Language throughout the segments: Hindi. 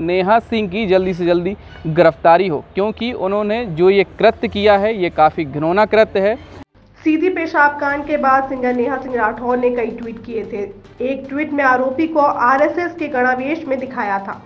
नेहा सिंह की जल्दी से जल्दी गिरफ्तारी हो, क्योंकि उन्होंने जो ये कृत्य किया है, ये काफ़ी घिनौना कृत्य है। सीधी पेशाब कांड के बाद सिंगर नेहा सिंह राठौर ने कई ट्वीट किए थे। एक ट्वीट में आरोपी को आरएसएस के गणावेश में दिखाया था।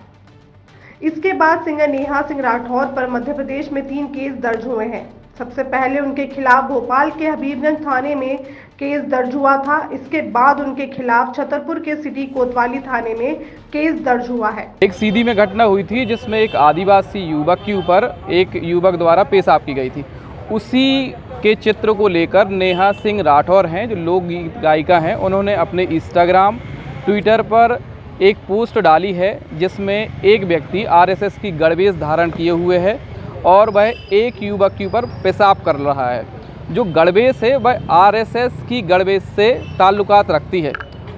इसके बाद सिंगर नेहा सिंह राठौर पर मध्य प्रदेश में तीन केस दर्ज हुए हैं। सबसे पहले उनके खिलाफ भोपाल के हबीबगंज थाने में केस दर्ज हुआ था। इसके बाद उनके खिलाफ छतरपुर के सिटी कोतवाली थाने में केस दर्ज हुआ है। एक सीधी में घटना हुई थी जिसमें एक आदिवासी युवक के ऊपर एक युवक द्वारा पेशाब की गई थी। उसी के चित्र को लेकर नेहा सिंह राठौर हैं, जो लोकगीत गायिका हैं, उन्होंने अपने इंस्टाग्राम ट्विटर पर एक पोस्ट डाली है जिसमें एक व्यक्ति आरएसएस की गणवेश धारण किए हुए है। और वह एक युवक के ऊपर पेशाब कर रहा है। जो गणवेश है, वह आरएसएस की गणवेश से ताल्लुकात रखती है।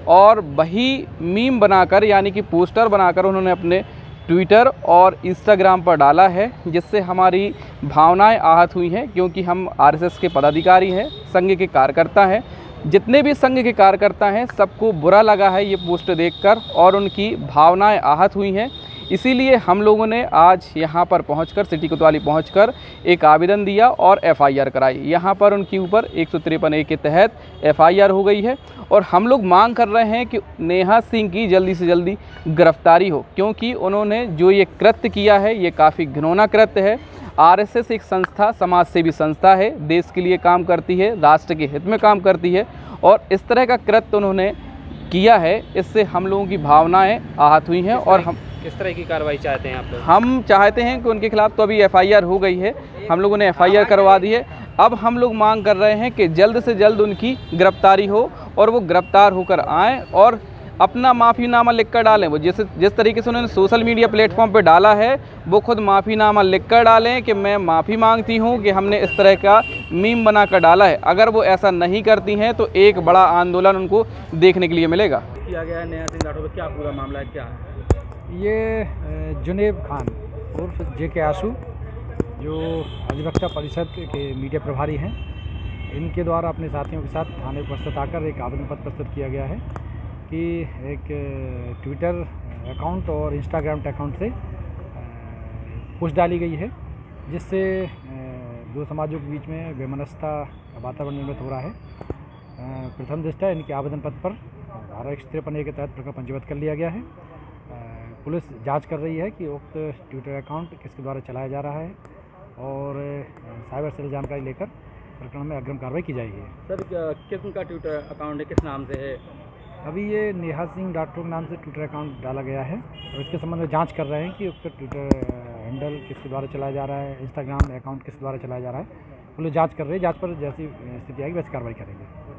और वही मीम बनाकर, यानी कि पोस्टर बनाकर उन्होंने अपने ट्विटर और इंस्टाग्राम पर डाला है, जिससे हमारी भावनाएँ आहत हुई हैं, क्योंकि हम आरएसएस के पदाधिकारी हैं, संघ के कार्यकर्ता हैं। जितने भी संघ के कार्यकर्ता हैं, सबको बुरा लगा है ये पोस्ट देखकर, और उनकी भावनाएँ आहत हुई हैं। इसीलिए हम लोगों ने आज यहाँ पर पहुँच सिटी कोतवाली पहुँच एक आवेदन दिया और एफआईआर कराई। यहाँ पर उनके ऊपर एक सौ तिरपन ए के तहत एफआईआर हो गई है और हम लोग मांग कर रहे हैं कि नेहा सिंह की जल्दी से जल्दी गिरफ्तारी हो क्योंकि उन्होंने जो ये कृत्य किया है ये काफ़ी घिनौना कृत्य है। आरएसएस एक संस्था समाज सेवी संस्था है देश के लिए काम करती है राष्ट्र के हित में काम करती है और इस तरह का कृत्य उन्होंने किया है इससे हम लोगों की भावनाएँ आहत हुई हैं और हम किस तरह की कार्रवाई चाहते हैं आप लोग? हम चाहते हैं कि उनके खिलाफ तो अभी एफआईआर हो गई है। हम लोगों ने एफआईआर करवा दी है। अब हम लोग मांग कर रहे हैं कि जल्द से जल्द उनकी गिरफ्तारी हो और वो गिरफ़्तार होकर आएँ और अपना माफ़ीनामा लिख कर डालें। वो जिस जिस तरीके से उन्होंने सोशल मीडिया प्लेटफॉर्म पर डाला है वो खुद माफ़ीनामा लिख कर डालें कि मैं माफ़ी मांगती हूँ कि हमने इस तरह का मीम बना कर डाला है। अगर वो ऐसा नहीं करती हैं तो एक बड़ा आंदोलन उनको देखने के लिए मिलेगा। किया गया नया सिंह राठौर क्या पूरा मामला है? क्या? ये जुनेब खान उर्फ़ जे के आँसू, जो अधिवक्ता परिषद के मीडिया प्रभारी हैं। इनके द्वारा अपने साथियों के साथ थाने प्रस्तुत आकर एक आवेदन पत्र प्रस्तुत किया गया है कि एक ट्विटर अकाउंट और इंस्टाग्राम अकाउंट से पोस्ट डाली गई है, जिससे दो समाजों के बीच में बेमनस्ता वातावरण निर्मित हो रहा है। प्रथम दृष्टा इनके आवेदन पत्र पर धारा एक तिरपन के तहत प्रकरण पंजीबद्ध कर लिया गया है। पुलिस जाँच कर रही है कि उक्त ट्विटर अकाउंट किसके द्वारा चलाया जा रहा है और साइबर सेल जानकारी लेकर प्रकरण में अग्रिम कार्रवाई की जाएगी। सर किस का ट्विटर अकाउंट है? किस नाम से है? अभी ये नेहा सिंह डॉक्टर के नाम से ट्विटर अकाउंट डाला गया है और इसके संबंध में जाँच कर रहे हैं कि उसका ट्विटर हैंडल किसके द्वारा चलाया जा रहा है इंस्टाग्राम अकाउंट किस द्वारा चलाया जा रहा है। पुलिस जाँच कर रही है जाँच पर जैसी स्थिति आएगी वैसी कार्रवाई करेंगे।